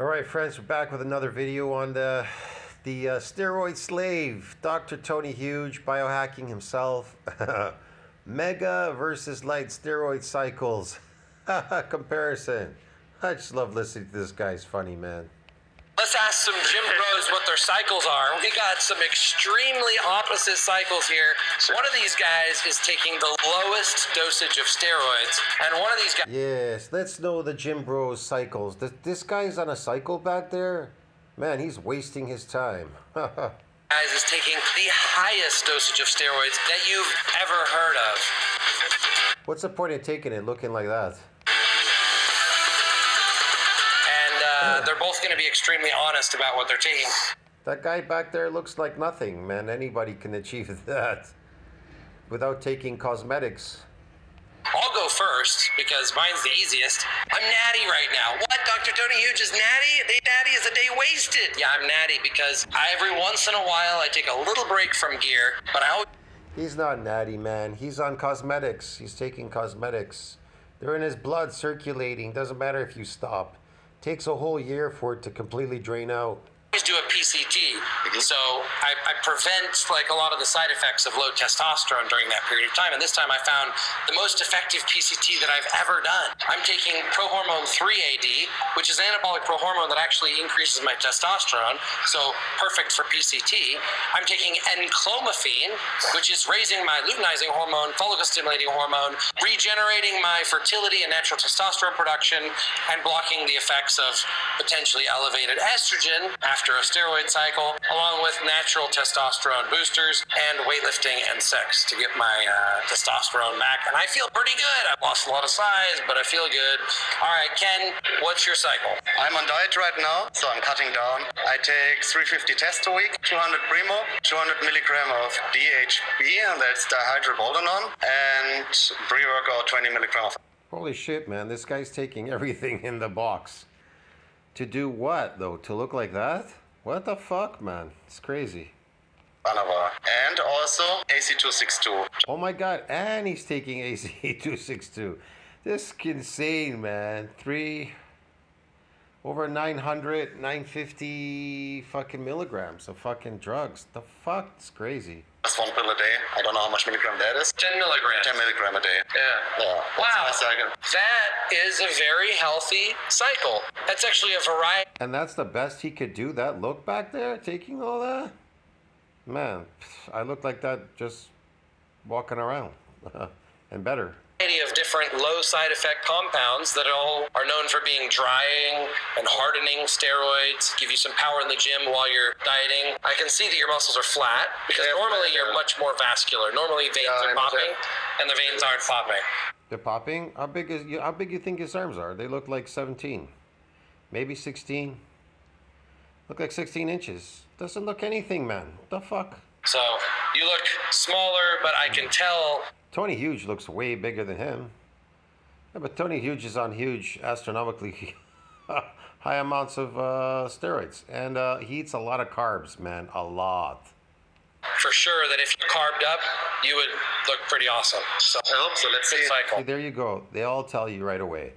All right, friends, we're back with another video on the the uh, steroid slave, Dr. Tony Huge, biohacking himself. Mega versus light steroid cycles comparison. I just love listening to this guy's funny man. Let's ask some gym bros what their cycles are. We got some extremely opposite cycles here. One of these guys is taking the lowest dosage of steroids, and one of these guys Yes, let's know the gym bros cycles. Th- This guy's on a cycle back there. Man, he's wasting his time. guys is taking the highest dosage of steroids that you've ever heard of. What's the point of taking it looking like that? Uh, they're both going to be extremely honest about what they're taking. That guy back there looks like nothing, man. Anybody can achieve that without taking cosmetics. I'll go first because mine's the easiest. I'm natty right now. What? Dr. Tony Huge is natty? The natty is a day wasted. Yeah, I'm natty because I, every once in a while I take a little break from gear, but I always He's not natty, man. He's on cosmetics. He's taking cosmetics. They're in his blood circulating. Doesn't matter if you stop. Takes a whole year for it to completely drain out. Do a PCT. Mm-hmm. So I, I prevent like a lot of the side effects of low testosterone during that period of time. And this time I found the most effective PCT that I've ever done. I'm taking prohormone 3AD, which is anabolic prohormone that actually increases my testosterone. So perfect for PCT. I'm taking enclomiphene, which is raising my luteinizing hormone, follicle stimulating hormone, regenerating my fertility and natural testosterone production, and blocking the effects of potentially elevated estrogen after a steroid cycle, along with natural testosterone boosters and weightlifting and sex to get my uh, testosterone back. And I feel pretty good. I've lost a lot of size, but I feel good. All right, Ken, what's your cycle? I'm on diet right now, so I'm cutting down. I take 350 tests a week, 200 Primo, 200 milligram of DHB, and that's dihydroboldenone, and pre-workout 20 milligram of Holy shit, man. This guy's taking everything in the box. To do what, though? To look like that? What the fuck, man? It's crazy. And also AC262. Oh my god, and he's taking AC262. This is insane, man. Three over 900, 950 fucking milligrams of fucking drugs. The fuck? It's crazy. That's one pill a day. I don't know how much milligram that is. 10 milligrams. 10 milligram a day. Yeah. Yeah. Wow. That's my. That is a very healthy cycle. That's actually a variety. And that's the best he could do. That look back there, taking all that? Man, I look like that just walking around. and better. Of different low side effect compounds that all are known for being drying and hardening steroids, give you some power in the gym while you're dieting. I can see that your muscles are flat because Yeah, normally yeah. you're much more vascular. Normally veins Yeah, are I'm popping exact- and the veins aren't popping. They're popping. How big is you? How big you think his arms are? They look like 17, maybe 16. Look like 16 inches. Doesn't look anything, man. The fuck? So you look smaller, but I can tell Tony Huge looks way bigger than him. Yeah, but Tony Huge is on huge, astronomically high amounts of uh, steroids, and uh, he eats a lot of carbs, man, a lot. for sure that if you carved up, you would look pretty awesome. So I hope so. Let's see. cycle. See, there you go. They all tell you right away.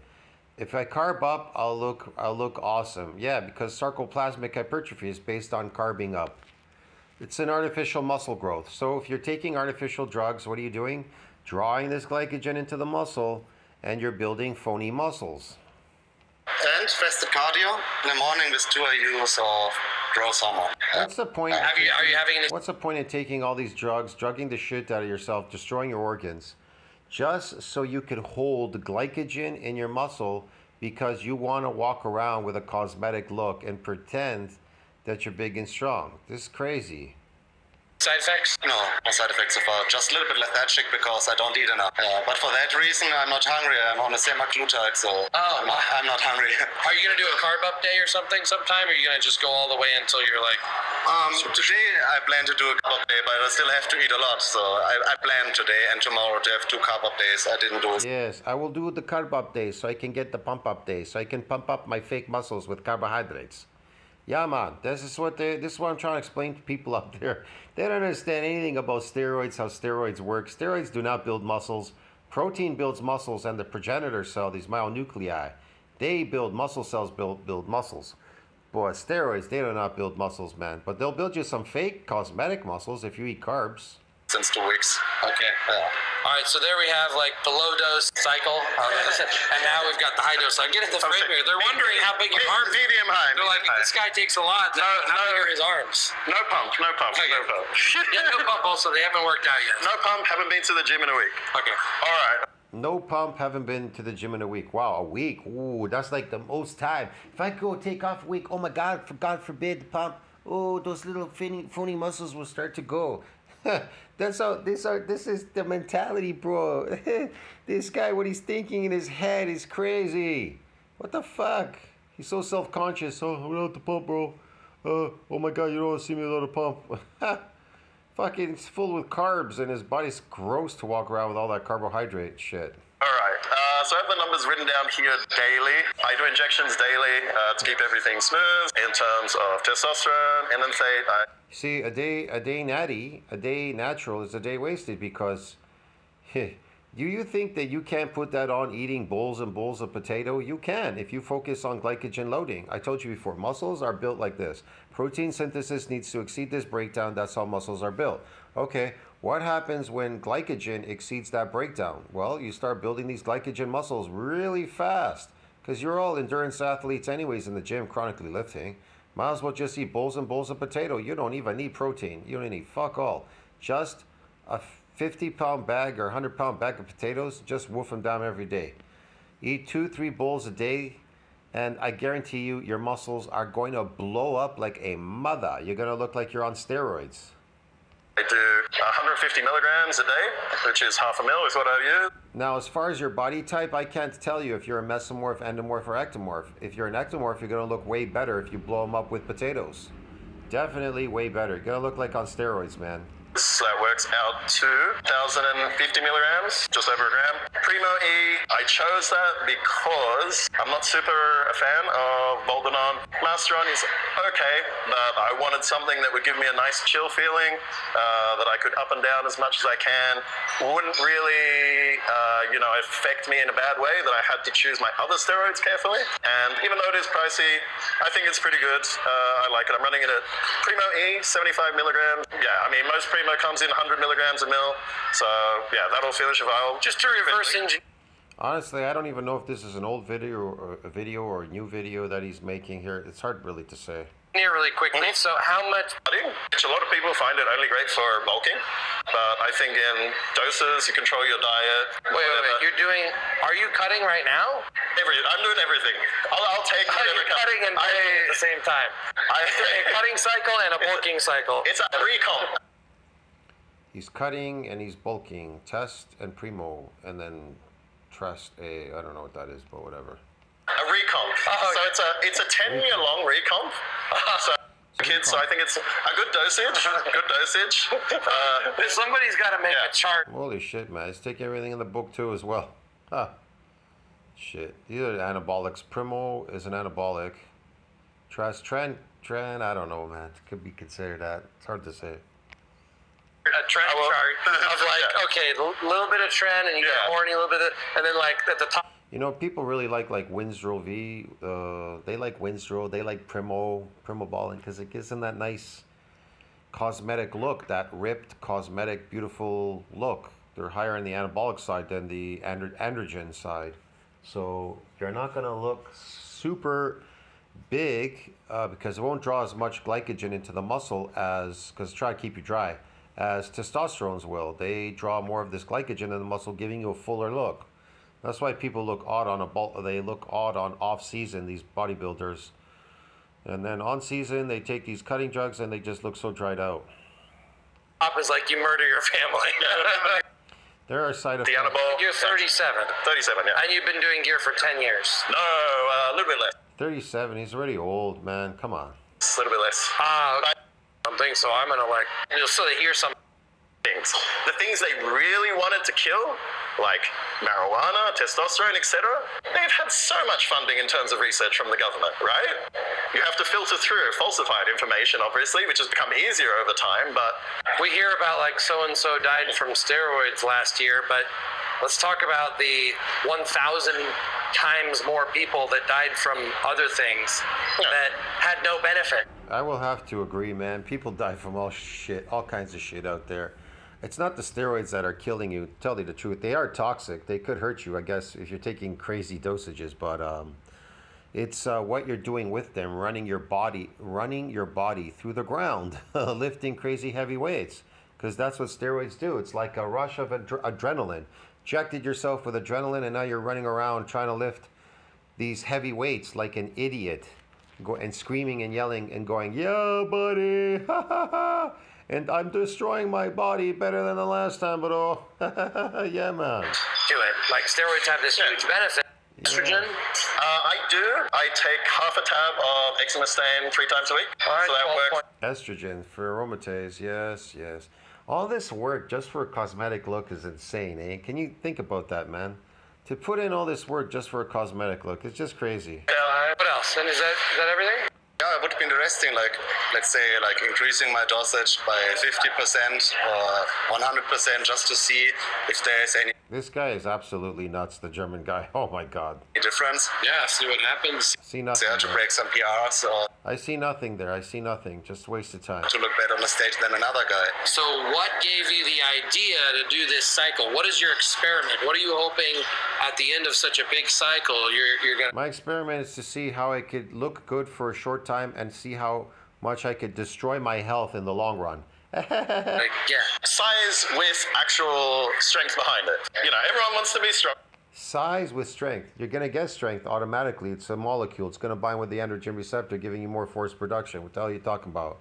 If I carb up, I'll look I'll look awesome. Yeah, because sarcoplasmic hypertrophy is based on carbing up. It's an artificial muscle growth. So if you're taking artificial drugs, what are you doing? Drawing this glycogen into the muscle and you're building phony muscles. And fasted cardio. In the morning with two IUs of growth hormone. What's the point? Have you, are you having this? What's the point of taking all these drugs, drugging the shit out of yourself, destroying your organs, just so you can hold glycogen in your muscle because you want to walk around with a cosmetic look and pretend that you're big and strong? This is crazy. Side effects? No, no side effects so far. Just a little bit lethargic because I don't eat enough. Uh, but for that reason, I'm not hungry. I'm on a semaglutide, so Oh, I'm, not, I'm not hungry. Are you gonna do a carb up day or something sometime? Or are you gonna just go all the way until you're like, um, today I plan to do a carb up day, but I still have to eat a lot. So I, I plan today and tomorrow to have two carb up days. I didn't do it. Yes, I will do the carb up days so I can get the pump up days, so I can pump up my fake muscles with carbohydrates. Yeah, man, this is what they, this is what I'm trying to explain to people out there. They don't understand anything about steroids, how steroids work. Steroids do not build muscles. Protein builds muscles, and the progenitor cell, these myonuclei, They build muscle cells, build build muscles. Boy, steroids, they do not build muscles, man. But they'll build you some fake cosmetic muscles if you eat carbs. Since two weeks. Okay. Yeah. All right, so there we have like the low dose cycle, uh, and now we've got the high dose. I'm getting the frame here. They're wondering how big your arms. Medium high. They're like, medium this guy takes a lot. No, how no. big are his arms? No pump, no pump, Okay. no pump. Yeah, no pump. Also, they haven't worked out yet. No pump, haven't been to the gym in a week. Okay. All right. No pump, haven't been to the gym in a week. Wow, a week. Ooh, that's like the most time. If I go take off a week, oh my God, for God forbid, the pump. Oh, those little phony, phony muscles will start to go. that's how this are. This is the mentality, bro. this guy, what he's thinking in his head is crazy. What the fuck? He's so self-conscious. Oh, I'm without the pump, bro. Uh, oh my God, you don't want to see me without a pump. Fucking, it's full with carbs, and his body's gross to walk around with all that carbohydrate shit. All right. Uh, so I have the numbers written down here daily. I do injections daily uh, to keep everything smooth in terms of testosterone, enanthate. I, See, a day, a day natty, a day natural is a day wasted because, do you think that you can't put that on eating bowls and bowls of potato? You can if you focus on glycogen loading. I told you before, muscles are built like this. Protein synthesis needs to exceed this breakdown. That's how muscles are built. Okay, what happens when glycogen exceeds that breakdown? Well, you start building these glycogen muscles really fast because you're all endurance athletes, anyways, in the gym, chronically lifting. Might as well just eat bowls and bowls of potato. You don't even need protein. You don't need fuck all. Just a 50 pound bag or 100 pound bag of potatoes, just wolf them down every day. Eat two, three bowls a day, and I guarantee you, your muscles are going to blow up like a mother. You're going to look like you're on steroids. I do 150 milligrams a day, which is half a mil, is what I use. Now, as far as your body type, I can't tell you if you're a mesomorph, endomorph, or ectomorph. If you're an ectomorph, you're going to look way better if you blow them up with potatoes. Definitely way better. You're going to look like on steroids, man. So that works out to 1,050 milligrams, just over a gram. Primo E, I chose that because I'm not super a fan of Boldenone. Masteron is okay, but I wanted something that would give me a nice chill feeling, uh, that I could up and down as much as I can. Wouldn't really, uh, you know, affect me in a bad way that I had to choose my other steroids carefully. And even though it is pricey, I think it's pretty good. Uh, I like it. I'm running it at Primo E, 75 milligrams. Yeah, I mean, most Primo comes in 100 milligrams a mil. So, yeah, that'll finish a vial. Just to reverse engineer. Honestly, I don't even know if this is an old video or a video or a new video that he's making here. It's hard really to say. really quickly. Mm-hmm. So, how much? Cutting, which a lot of people find it only great for bulking, but I think in doses you control your diet. Wait, wait, wait. You're doing? Are you cutting right now? Every, I'm doing everything. I'll, I'll take Oh, whatever you're comes. cutting and I- bulking at the same time. I, A cutting cycle and a bulking cycle. It's a recomp. He's cutting and he's bulking. Test and primo, and then trust a. I don't know what that is, but whatever. A recomp. Oh, so yeah. it's a it's a ten year long recomp. so kids, so I think it's a good dosage. Good dosage. Uh, Somebody's got to make Yeah. a chart. Holy shit, man! Let's take everything in the book too as well. Huh. Shit. These are anabolics. Primo is an anabolic. Trust tren tren. I don't know, man. It could be considered that. It's hard to say. A tren I will. chart of like, Yeah. okay, a little bit of trend, and you Yeah. get horny, a little bit, of, and then like at the top. You know, people really like like Winstrol V. Uh, they like Winstrol. They like Primo Primobolan because it gives them that nice cosmetic look, that ripped, cosmetic, beautiful look. They're higher on the anabolic side than the andro- androgen side, so you're not gonna look super big uh, because it won't draw as much glycogen into the muscle as because try to keep you dry as testosterones will. They draw more of this glycogen in the muscle, giving you a fuller look. That's why people look odd on a bul- they look odd on off season. These bodybuilders, and then on season they take these cutting drugs and they just look so dried out. Top is like you murder your family. There are side the effects. anabolic. You're 37, 37. Yeah. and you've been doing gear for 10 years. No, uh, a little bit less. Thirty-seven. He's already old, man. Come on. A little bit less. Ah, okay. Something. So I'm gonna like, you'll sort of hear some. things. The things they really wanted to kill, like marijuana, testosterone, etc., they've had so much funding in terms of research from the government, right? You have to filter through falsified information, obviously, which has become easier over time, but We hear about like so and so died from steroids last year, but let's talk about the 1,000 times more people that died from other things that had no benefit. I will have to agree, man. People die from all shit, all kinds of shit out there. It's not the steroids that are killing you. Tell you the truth, they are toxic. They could hurt you, I guess, if you're taking crazy dosages. But um, it's uh, what you're doing with them, running your body, running your body through the ground, lifting crazy heavy weights, because that's what steroids do. It's like a rush of adre- adrenaline. Injected yourself with adrenaline, and now you're running around trying to lift these heavy weights like an idiot, go and screaming and yelling and going, "Yeah, buddy, ha ha ha!" And I'm destroying my body better than the last time, but oh, yeah, man. Do it. Like steroids have this huge benefit. Estrogen. Uh, I do. I take half a tab of exemestane three times a week. All right, so that works. point- Estrogen for aromatase, yes, yes. All this work just for a cosmetic look is insane, eh? Can you think about that, man? To put in all this work just for a cosmetic look, it's just crazy. Uh, else? And is that is that everything? Yeah, it would be interesting, like, let's say, like, increasing my dosage by 50% or 100% just to see if there's any This guy is absolutely nuts, the German guy. Oh my god. difference. Yeah. See what happens. See nothing. There to break some PRs or I see nothing there. I see nothing. Just wasted time. to look better on the stage than another guy. So, what gave you the idea to do this cycle? What is your experiment? What are you hoping at the end of such a big cycle you're you're gonna? My experiment is to see how I could look good for a short time and see how much I could destroy my health in the long run. Like, yeah. Size with actual strength behind it. You know, everyone wants to be strong. Size with strength. You're going to get strength automatically. It's a molecule. It's going to bind with the androgen receptor, giving you more force production. What the hell are you talking about?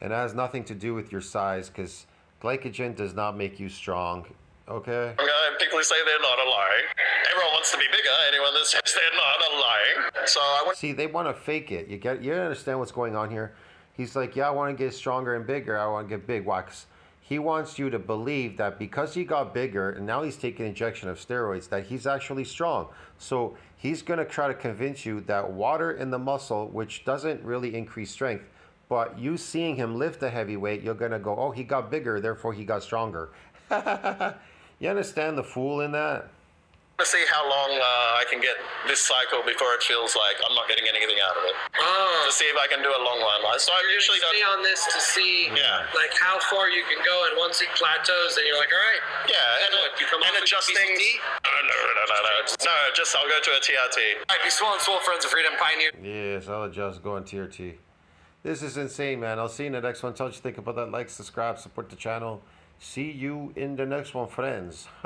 And it has nothing to do with your size because glycogen does not make you strong. Okay? People who say they're not are lying. Everyone wants to be bigger. Anyone that says they're not are lying. So I want See, they want to fake it. You get, you understand what's going on here? He's like, yeah, I want to get stronger and bigger. I want to get big. Why? 'Cause he wants you to believe that because he got bigger and now he's taking injection of steroids, that he's actually strong. So he's going to try to convince you that water in the muscle, which doesn't really increase strength, but you seeing him lift a heavy weight, you're going to go, oh, he got bigger, therefore he got stronger. you understand the fool in that? To see how long uh, I can get this cycle before it feels like I'm not getting anything out of it. Oh. To see if I can do a long one. Like, So I usually Stay don't. on this to see Yeah. like how far you can go, and once it plateaus, then you're like, all right. Yeah, and, What, you come and adjusting. No, no, no, no, no. No, just I'll go to a TRT. All right, be swollen, swole friends of freedom, pioneer. Yes, I'll just go on TRT. This is insane, man. I'll see you in the next one. Tell you think about that. Like, subscribe, support the channel. See you in the next one, friends.